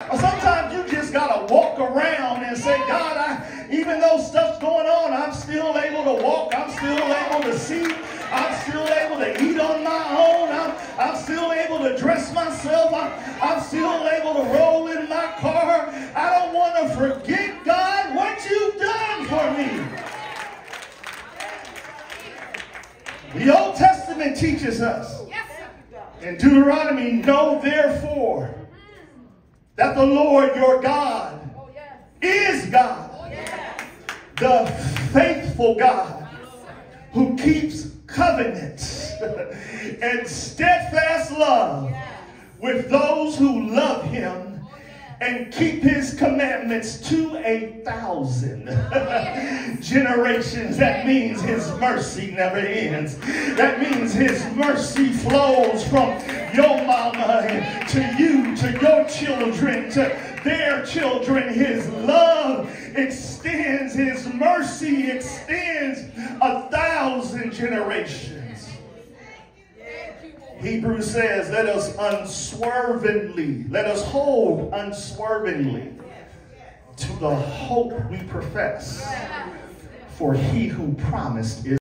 Sometimes you just got to walk around and say, God, I, even though stuff's going on, I'm still able to walk. I'm still able to see. I'm still able to eat on my own. I'm, I'm still able to dress myself. I'm, I'm still able to roll in my car. I don't want to forget, God, what you've done for me. The Old Testament teaches us in Deuteronomy, know therefore that the Lord your God oh, is God, oh, the faithful God who keeps covenants and steadfast love with those who love him oh, and keep his commandments to a thousand generations. That means his mercy never ends. That means his mercy flows from your mama to you, your children, to their children. His love extends, his mercy extends a thousand generations. Hebrews says, let us unswervingly, let us hold unswervingly to the hope we profess. For he who promised is